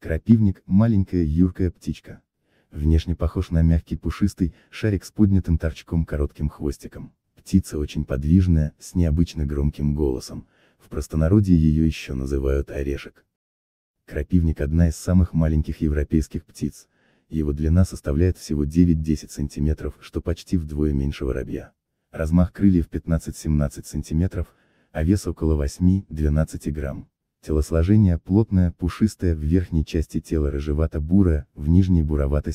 Крапивник – маленькая юркая птичка. Внешне похож на мягкий пушистый шарик с поднятым торчком коротким хвостиком. Птица очень подвижная, с необычно громким голосом. В простонародье ее еще называют орешек. Крапивник – одна из самых маленьких европейских птиц. Его длина составляет всего 9-10 см, что почти вдвое меньше воробья. Размах крыльев 15-17 см, а вес около 8-12 грамм. Телосложение плотное, пушистое, в верхней части тела рыжевато-бурое, в нижней буровато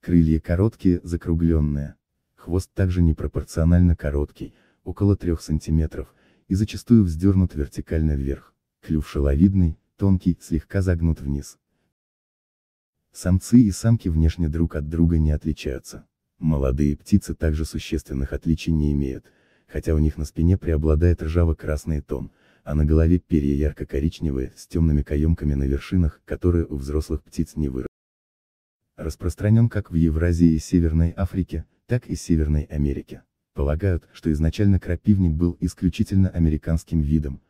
Крылья короткие, закругленные. Хвост также непропорционально короткий, около 3 см, и зачастую вздернут вертикально вверх. Клюв шеловидный, тонкий, слегка загнут вниз. Самцы и самки внешне друг от друга не отличаются. Молодые птицы также существенных отличий не имеют, хотя у них на спине преобладает ржаво-красный тон, а на голове перья ярко-коричневые, с темными каемками на вершинах, которые у взрослых птиц не выросли. Распространен как в Евразии и Северной Африке, так и Северной Америке. Полагают, что изначально крапивник был исключительно американским видом,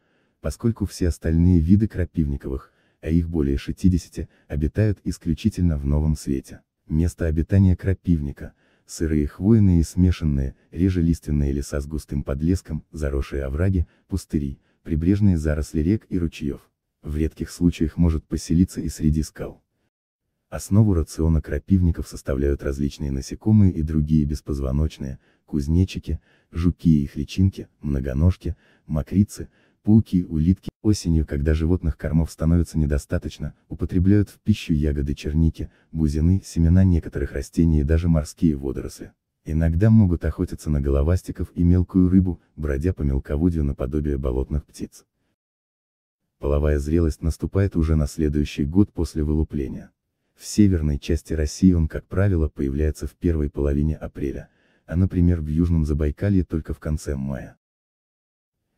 поскольку все остальные виды крапивниковых, а их более 60, обитают исключительно в Новом Свете. Место обитания крапивника – сырые хвойные и смешанные, реже лиственные леса с густым подлеском, заросшие овраги, пустыри, прибрежные заросли рек и ручьев. В редких случаях может поселиться и среди скал. Основу рациона крапивников составляют различные насекомые и другие беспозвоночные, кузнечики, жуки и их личинки, многоножки, мокрицы, пауки, улитки. Осенью, когда животных кормов становится недостаточно, употребляют в пищу ягоды черники, бузины, семена некоторых растений и даже морские водоросли. Иногда могут охотиться на головастиков и мелкую рыбу, бродя по мелководью наподобие болотных птиц. Половая зрелость наступает уже на следующий год после вылупления. В северной части России он, как правило, появляется в первой половине апреля, а, например, в Южном Забайкалье только в конце мая.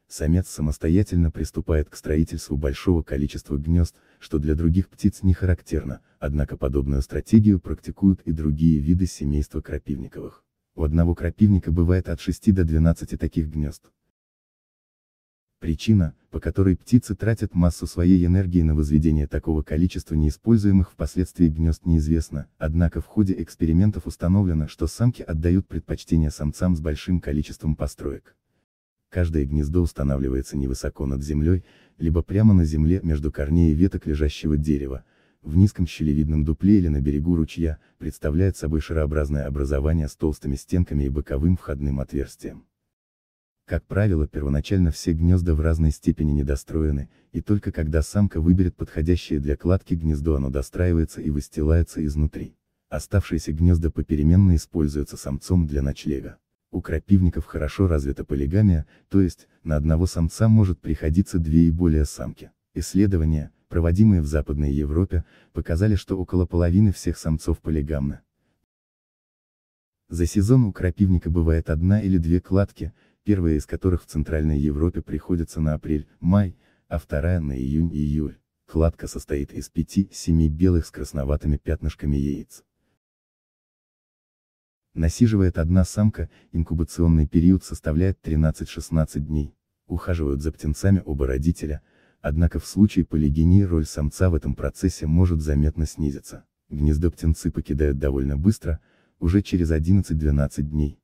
Самец самостоятельно приступает к строительству большого количества гнезд, что для других птиц не характерно, однако подобную стратегию практикуют и другие виды семейства крапивниковых. У одного крапивника бывает от 6 до 12 таких гнезд. Причина, по которой птицы тратят массу своей энергии на возведение такого количества неиспользуемых впоследствии гнезд неизвестна, однако в ходе экспериментов установлено, что самки отдают предпочтение самцам с большим количеством построек. Каждое гнездо устанавливается невысоко над землей, либо прямо на земле между корней и веток лежащего дерева, в низком щелевидном дупле или на берегу ручья, представляет собой шарообразное образование с толстыми стенками и боковым входным отверстием. Как правило, первоначально все гнезда в разной степени недостроены, и только когда самка выберет подходящее для кладки гнездо оно достраивается и выстилается изнутри. Оставшиеся гнезда попеременно используются самцом для ночлега. У крапивников хорошо развита полигамия, то есть, на одного самца может приходиться две и более самки. Исследования, проводимые в Западной Европе, показали, что около половины всех самцов полигамны. За сезон у крапивника бывает одна или две кладки, первая из которых в Центральной Европе приходится на апрель-май, а вторая на июнь-июль. Кладка состоит из 5-7 белых с красноватыми пятнышками яиц. Насиживает одна самка, инкубационный период составляет 13-16 дней. Ухаживают за птенцами оба родителя, однако в случае полигении роль самца в этом процессе может заметно снизиться. Гнездо птенцы покидают довольно быстро, уже через 11-12 дней.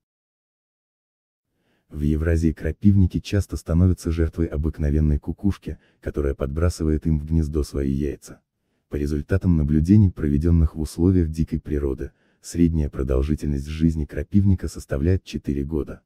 В Евразии крапивники часто становятся жертвой обыкновенной кукушки, которая подбрасывает им в гнездо свои яйца. По результатам наблюдений, проведенных в условиях дикой природы, средняя продолжительность жизни крапивника составляет 4 года.